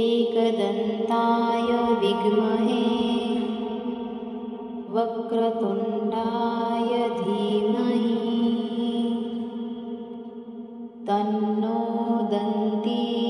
एकदन्ताय विद्महे वक्रतुण्डाय धीमहि तन्नो दन्ती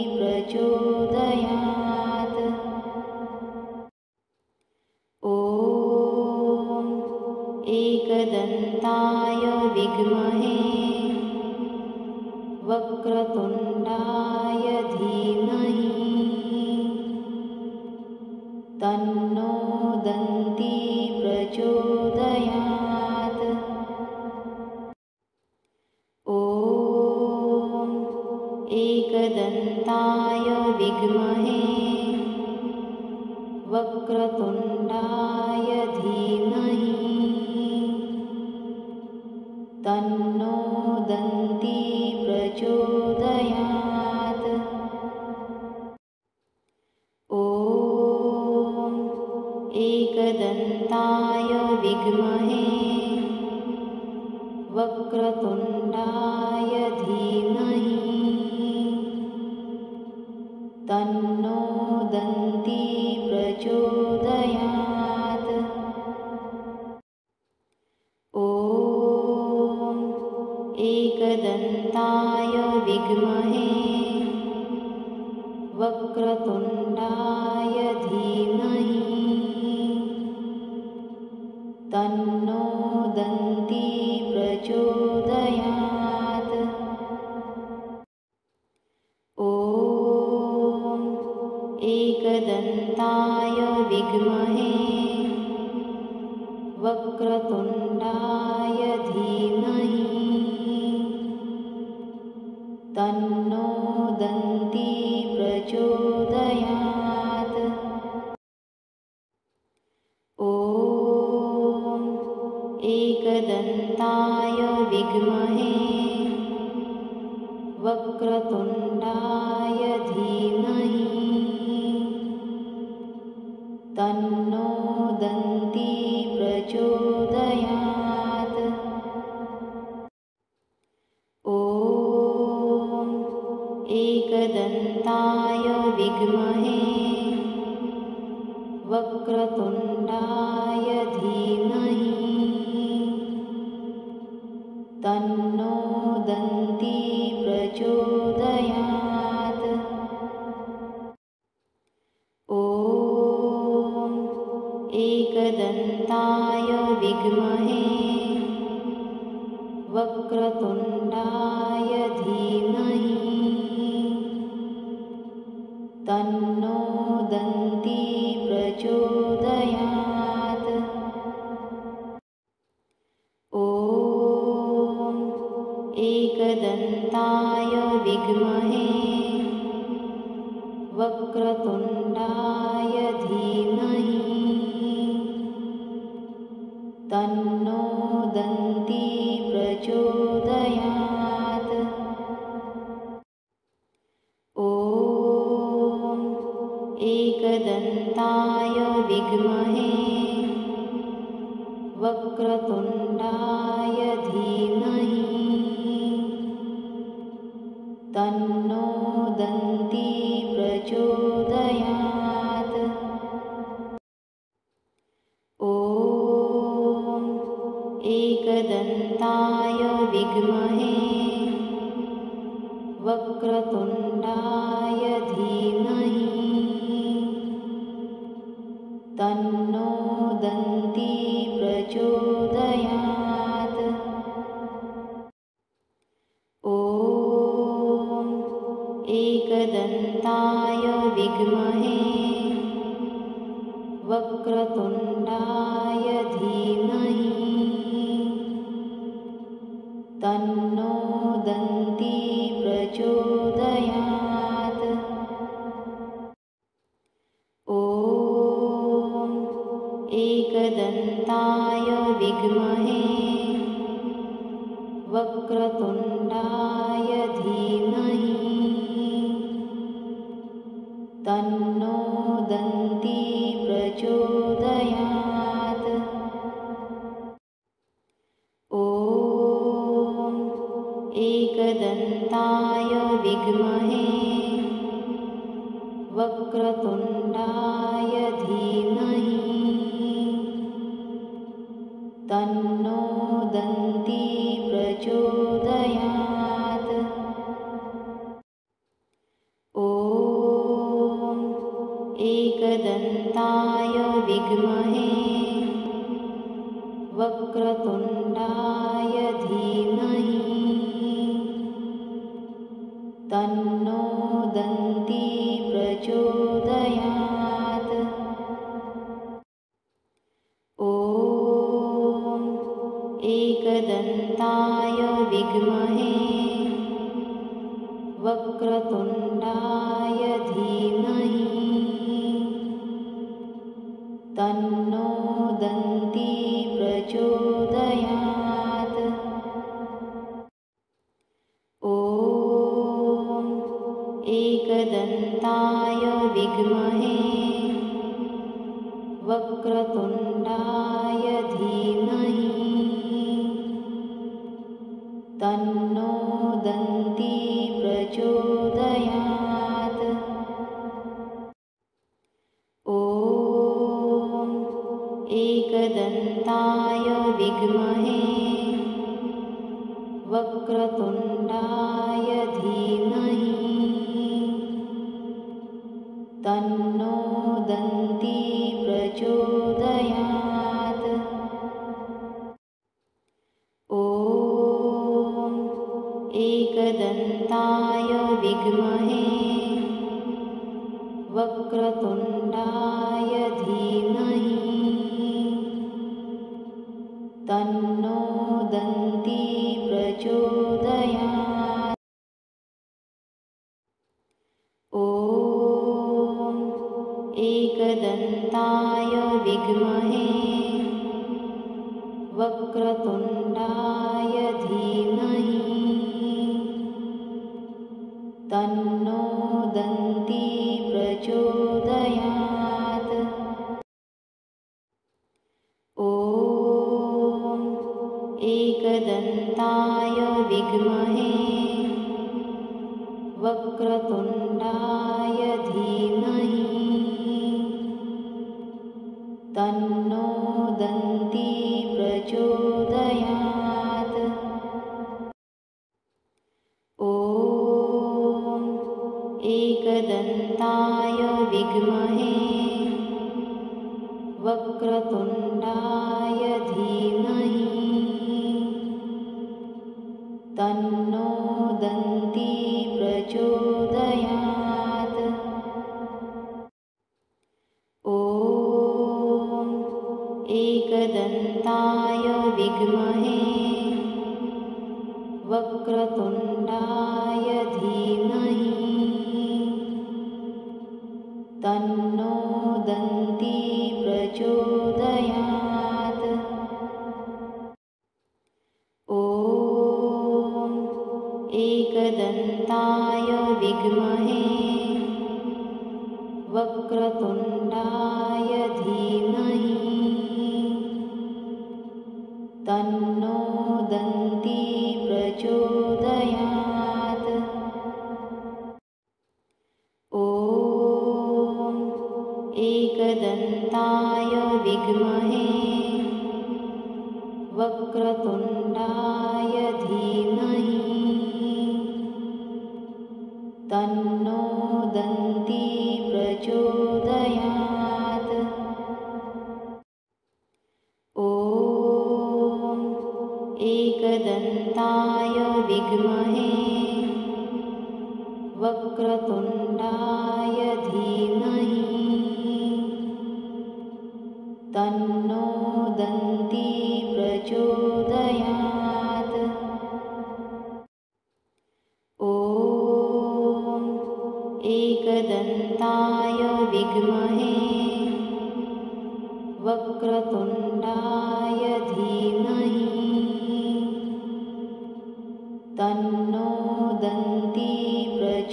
Sócrates एकदन्ताय विद्महे वक्रतुण्डाय धीमहि तन्नो दन्त न्ताय विद्महे वक्रतुण्डाय तन्नो दन्ती प्रचोदयात्। विद्महे वक्रतुण्डाय धीमहि तन्नो दन्ती य विद्महे वक्रतुण्डाय धीमहि। तन्नो दन्ती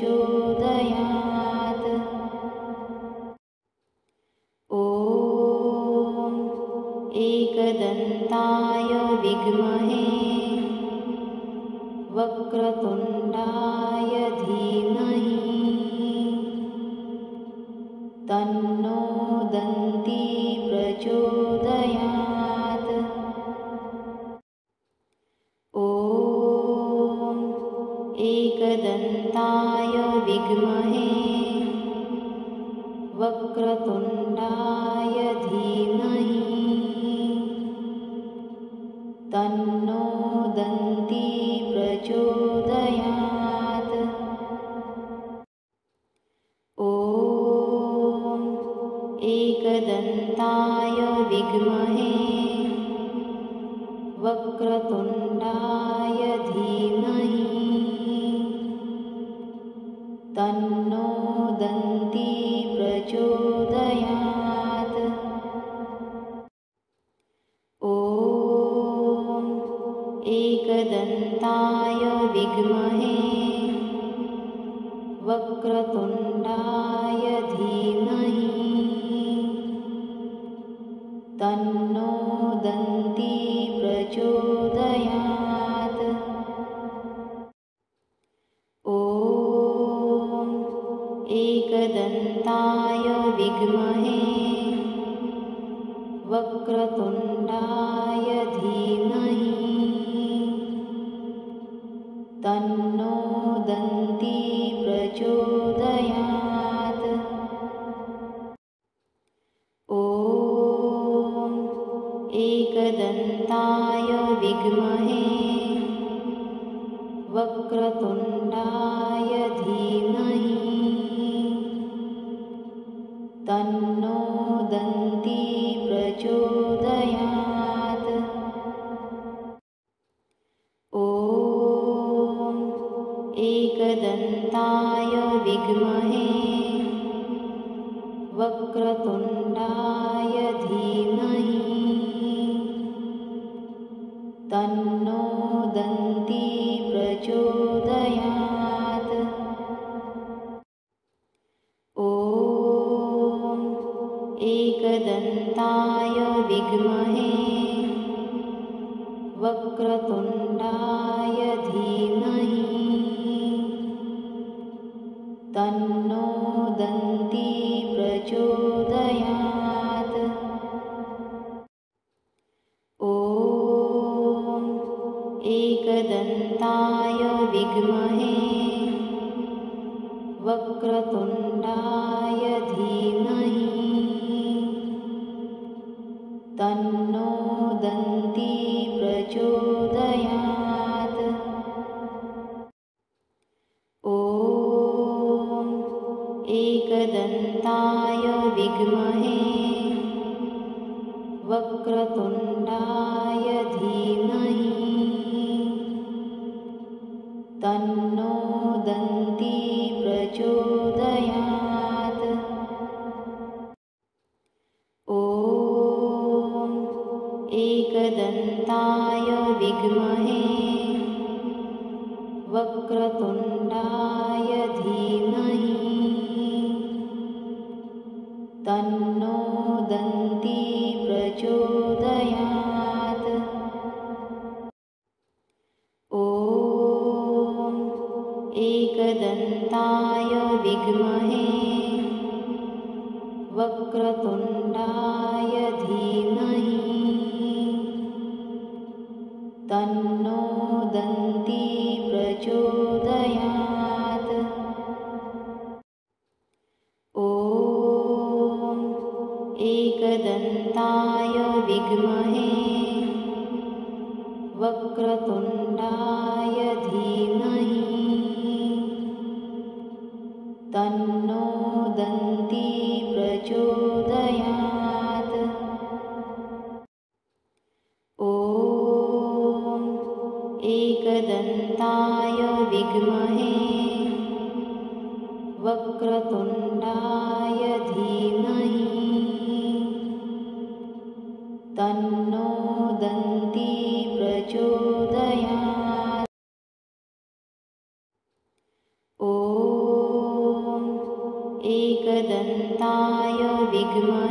yo तन्नो वक्रतुण्डा एकदन्ताय विद्महे वक्रतुण्डाय धीमहि। विद्महे वक्रतुण्डाय धीमहि। नो दन्ति प्रचोदयात्। ॐ एकदन्ताय विद्महे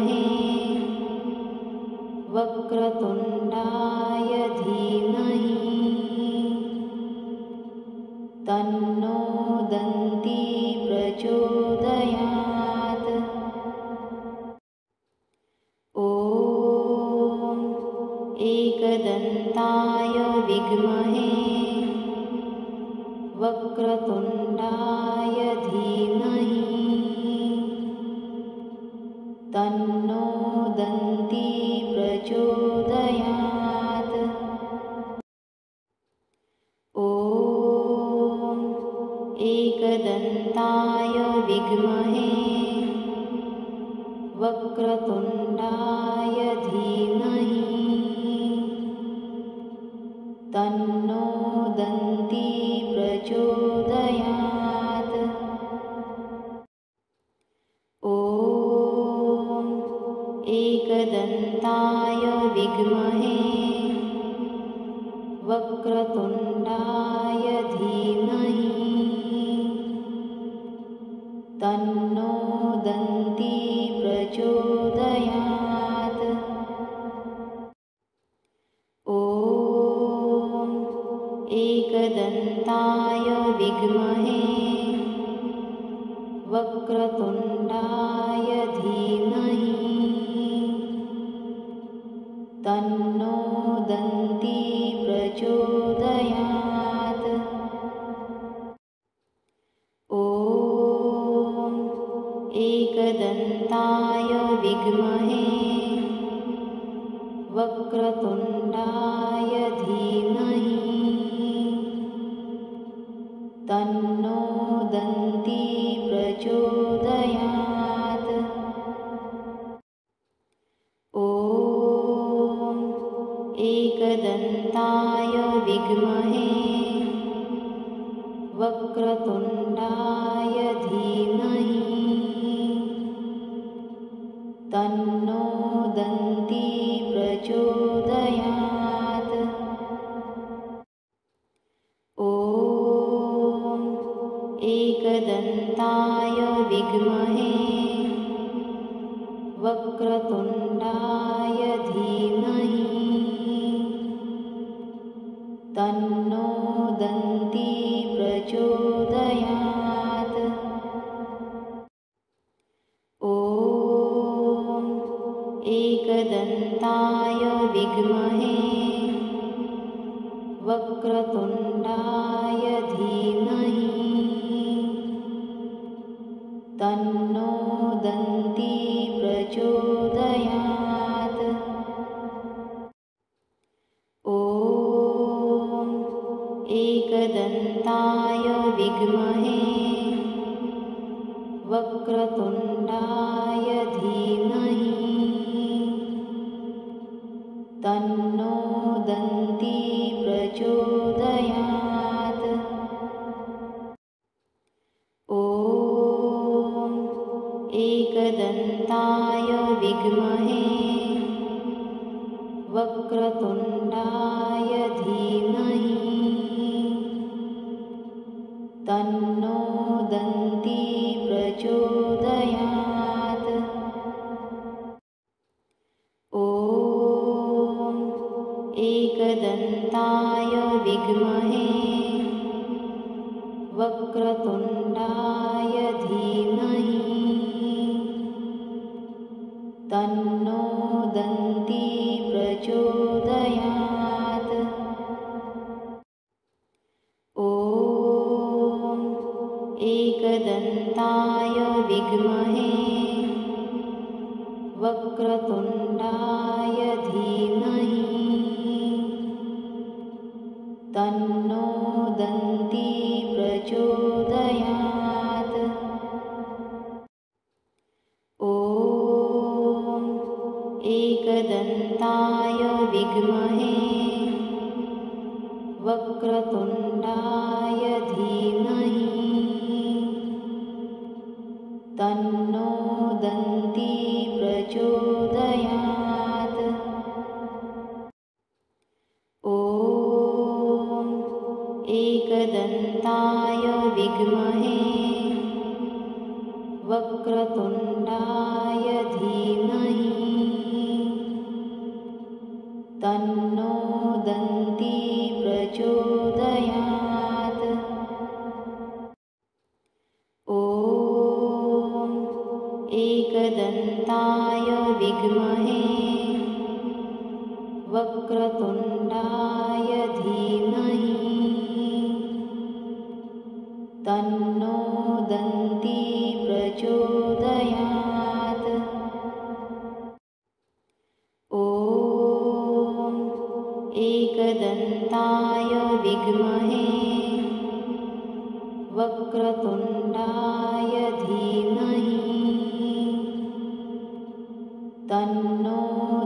विद्महे वक्रतुण्डा एकदन्ताय विद्महे वक्रतुण्डाय धीमहि। तन्नो दन्ती प्रचोद तन्नोदम् वक्रतुण्डाय धीमहि। तन्नो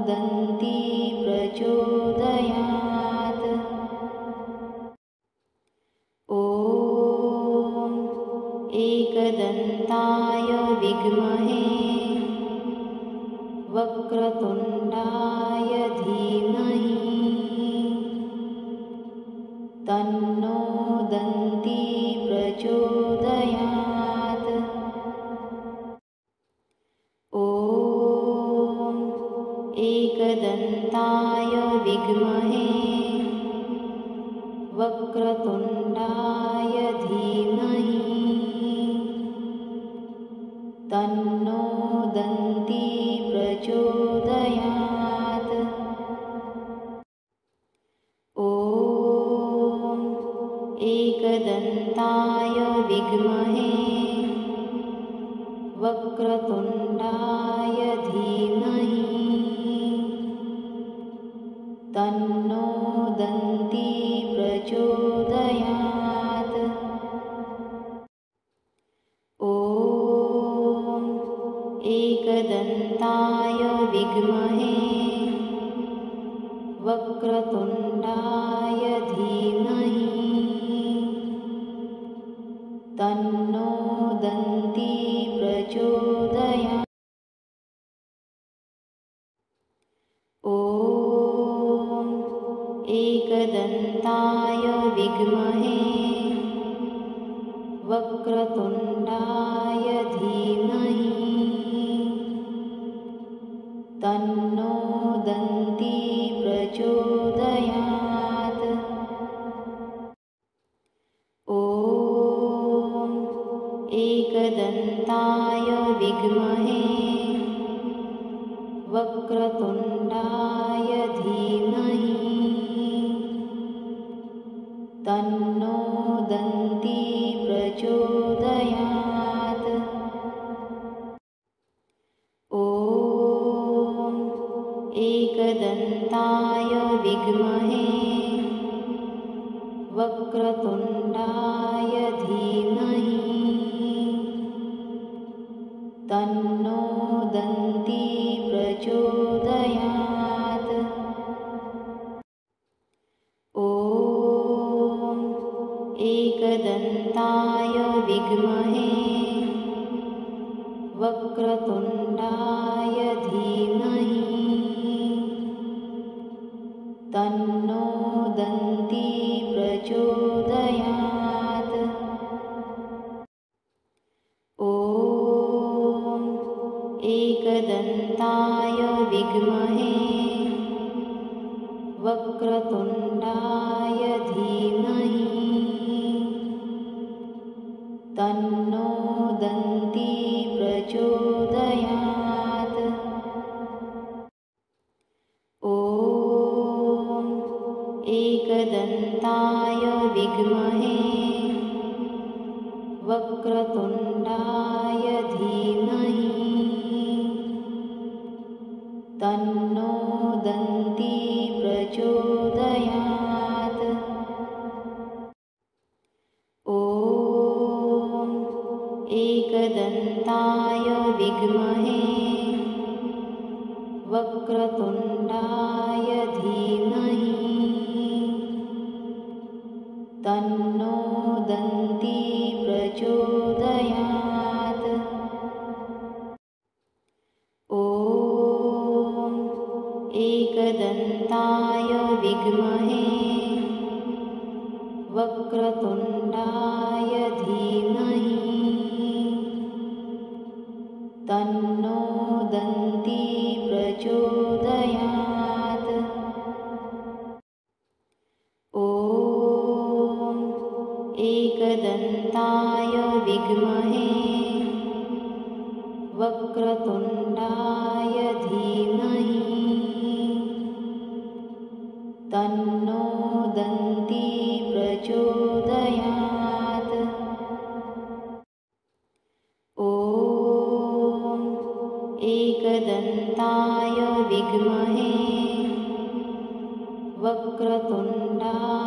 दन्ती प्रचोद दन्ताय विद्महे वक्रतुण्डाय धीमहि। तन्नो दन्ती प्रचोदया न्ताय विद्महे वक्रतुण्डाय धीमहि। هدى वक्रतुण्डाय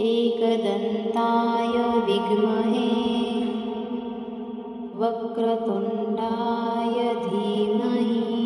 एकदन्ताय विद्महे वक्रतुण्डाय धीमहि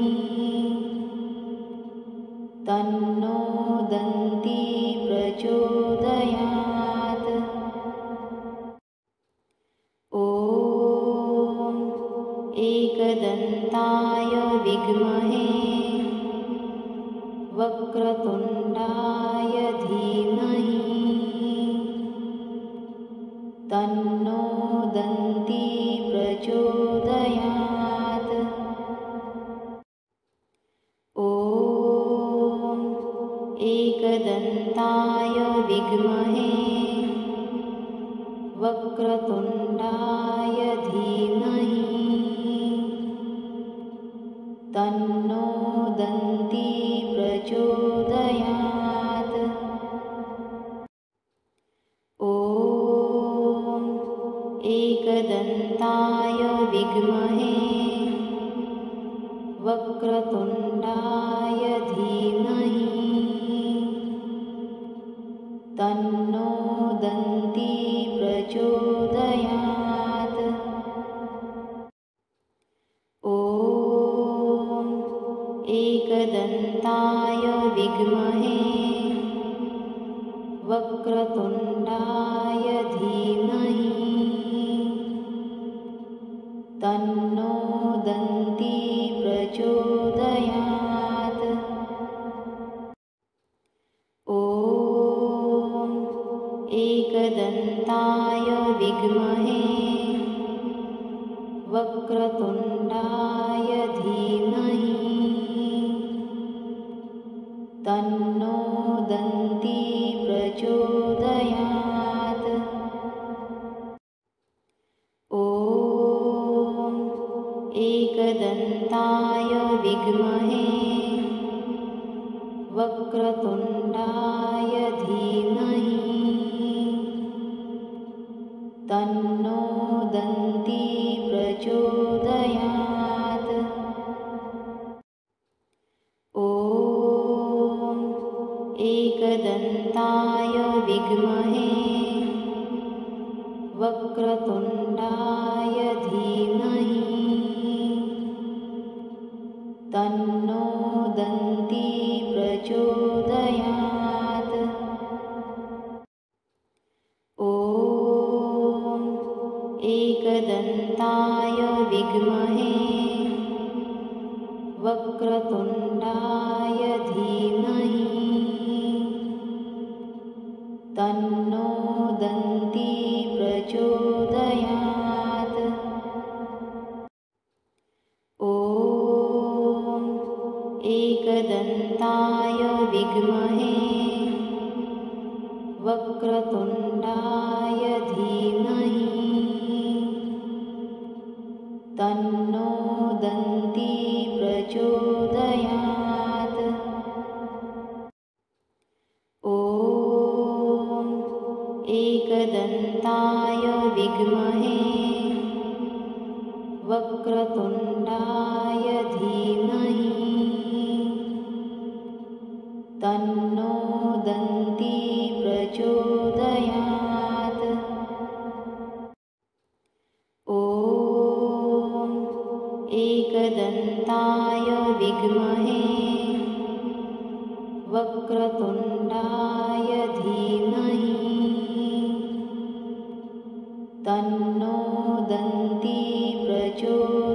तन्नो दन्ती। ഉണ്ടായി एकदन्ताय विद्महे वक्रतुण्डाय धीमहि। तन्नो दन्ती प्रचोदयात्